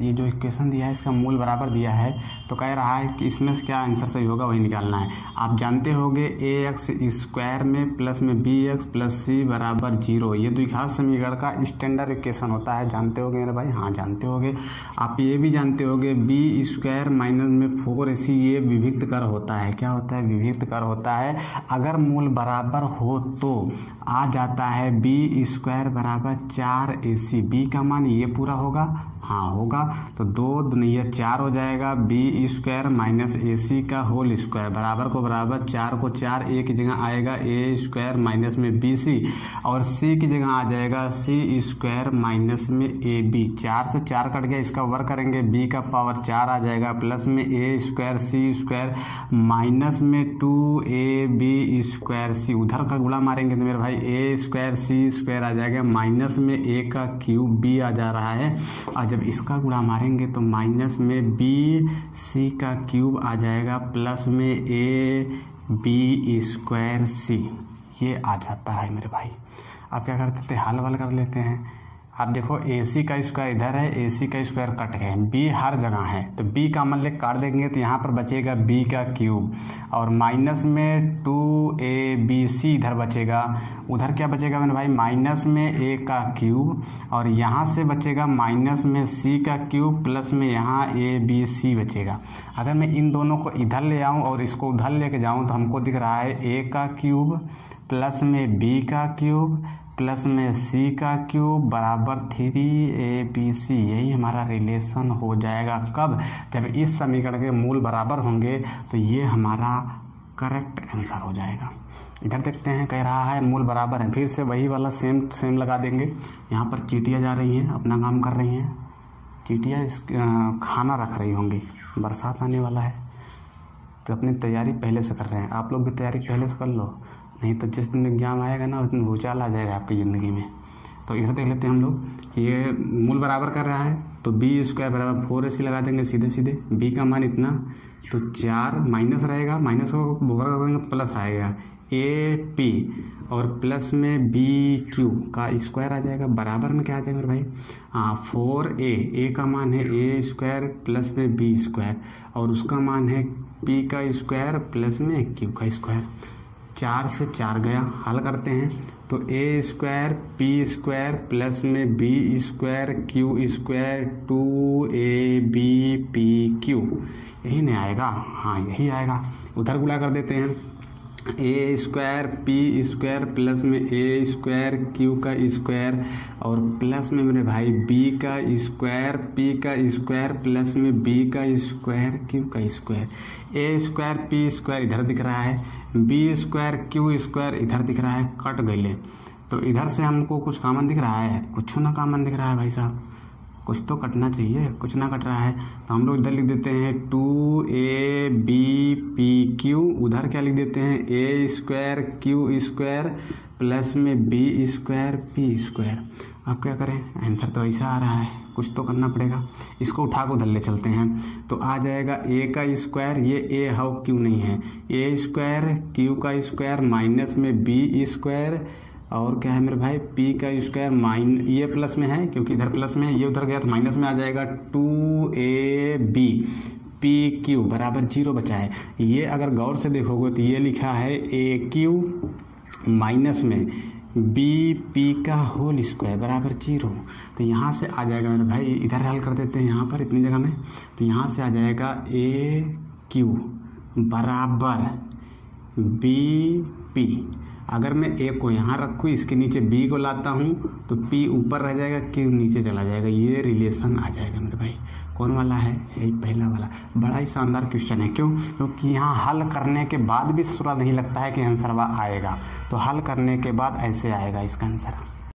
ये जो इक्वेशन दिया है, इसका मूल बराबर दिया है तो कह रहा है कि इसमें से क्या आंसर सही होगा, वही निकालना है। आप जानते होंगे ए एक्स स्क्वायर में प्लस में बी एक्स प्लस सी बराबर ज़ीरो ये द्विघात समीकरण का स्टैंडर्ड इक्वेशन होता है। जानते होगे मेरे भाई? हाँ जानते होगे। आप ये भी जानते होगे बी स्क्वायर माइनस में फोर ए सी ये विभिक्त कर होता है। क्या होता है? विभिक्त कर होता है। अगर मूल बराबर हो तो आ जाता है बी स्क्वायर बराबर चार ए सी बी का मान ये पूरा होगा। हाँ होगा। तो दो दुनिया चार हो जाएगा। B square minus A C का होल स्क्वायर बराबर को बराबर चार को चार ए की जगह आएगा। ए स्क्वायर माइनस में बी सी और सी की जगह आ जाएगा। सी स्क्वायर माइनस में ए बी चार से चार कट गया। इसका वर्क करेंगे। बी का पावर चार आ जाएगा। प्लस में A square C square minus में two A B square C उधर का गुड़ा मारेंगे तो मेरे भाई ए स्क्वायर सी स्क्वायर आ जाएगा। माइनस में ए का क्यूब बी आ जा रहा है। और जब इसका गुणा मारेंगे तो माइनस में बी सी का क्यूब आ जाएगा, प्लस में ए बी स्क्वायर सी ये आ जाता है मेरे भाई। अब क्या करते थे? हल वल कर लेते हैं। अब देखो ए सी का स्क्वायर इधर है ए सी का स्क्वायर कट गए बी हर जगह है। तो बी का लेकर काट देंगे तो यहाँ पर बचेगा बी का क्यूब और माइनस में टू ए बी सी इधर बचेगा। उधर क्या बचेगा मैंने भाई? माइनस में ए का क्यूब और यहाँ से बचेगा माइनस में सी का क्यूब प्लस में यहाँ ए बी सी बचेगा। अगर मैं इन दोनों को इधर ले आऊँ और इसको उधर लेके जाऊँ तो हमको दिख रहा है ए का क्यूब प्लस में बी का क्यूब प्लस में सी का क्यूब बराबर थ्री ए बी सी यही हमारा रिलेशन हो जाएगा। कब? जब इस समीकरण के मूल बराबर होंगे तो ये हमारा करेक्ट आंसर हो जाएगा। इधर देखते हैं, कह रहा है मूल बराबर है। फिर से वही वाला सेम सेम लगा देंगे। यहाँ पर चीटियाँ जा रही हैं, अपना काम कर रही हैं। चीटियाँ इस खाना रख रही होंगी। बरसात आने वाला है। तो अपनी तैयारी पहले से कर रहे हैं। आप लोग भी तैयारी पहले से कर लो। नहीं तो जिस दिन एग्ज़ाम आएगा ना, उस दिन भूचाल आ जाएगा आपकी ज़िंदगी में। तो इधर देख लेते हैं हम लोग कि ये मूल बराबर कर रहा है तो बी स्क्वायर बराबर फोर ए सी लगा देंगे सीधे सीधे। बी का मान इतना तो चार माइनस रहेगा माइनस को बोरा करेंगे तो प्लस आएगा। ए पी और प्लस में बी क्यू का स्क्वायर आ जाएगा, बराबर में क्या आ जाएगा भाई? हाँ फोर ए ए का मान है ए स्क्वायर प्लस में बी स्क्वायर और उसका मान है पी का स्क्वायर प्लस में क्यू का स्क्वायर चार से चार गया, हल करते हैं। तो A square P square plus में B square Q square two A B P Q यही नहीं आएगा। हाँ यही आएगा। उधर गुला कर देते हैं। A square, P square plus में ए स्क्वायर, क्यू का स्क्वायर और प्लस में मेरे भाई बी का स्क्वायर, पी का स्क्वायर प्लस में बी का स्क्वायर, क्यू का square. A square, P square इधर दिख रहा है, बी स्क्वायर, क्यू स्क्वायर इधर दिख रहा है, कट गए तो इधर से हमको कुछ कामन दिख रहा है? कुछ ना कामन दिख रहा है भाई साहब। कुछ तो कटना चाहिए, कुछ ना कट रहा है। तो हम लोग इधर लिख देते हैं two A B P Q, उधर क्या लिख देते हैं? A square Q square plus में बी स्क्वायर पी स्क्वायर। अब क्या करें? आंसर तो ऐसा आ रहा है, कुछ तो करना पड़ेगा। इसको उठा को उधर ले चलते हैं। तो आ जाएगा ए का स्क्वायर, ये ए हाउ क्यू नहीं है। ए स्क्वायर क्यू का स्क्वायर माइनस में बी स्क्वायर और क्या है मेरे भाई? पी का स्क्वायर माइन ये प्लस में है, क्योंकि इधर प्लस में है, ये उधर गया तो माइनस में आ जाएगा two A B P Q बराबर ज़ीरो बचा है। ये अगर गौर से देखोगे तो ये लिखा है ए क्यू माइनस में। बी पी का होल स्क्वायर बराबर ज़ीरो तो यहाँ से आ जाएगा मेरे भाई, इधर हल कर देते हैं यहाँ पर इतनी जगह में। तो यहाँ से आ जाएगा ए क्यू बराबर बी पी अगर मैं ए को यहाँ रखूँ, इसके नीचे बी को लाता हूँ तो पी ऊपर रह जाएगा क्यू नीचे चला जाएगा। ये रिलेशन आ जाएगा मेरे भाई। कौन वाला है? यही पहला वाला। बड़ा ही शानदार क्वेश्चन है। क्यों? क्योंकि यहाँ हल करने के बाद भी थोड़ा नहीं लगता है कि आंसर वह आएगा। तो हल करने के बाद ऐसे आएगा इसका आंसर